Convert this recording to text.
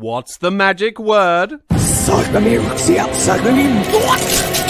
What's the magic word? what?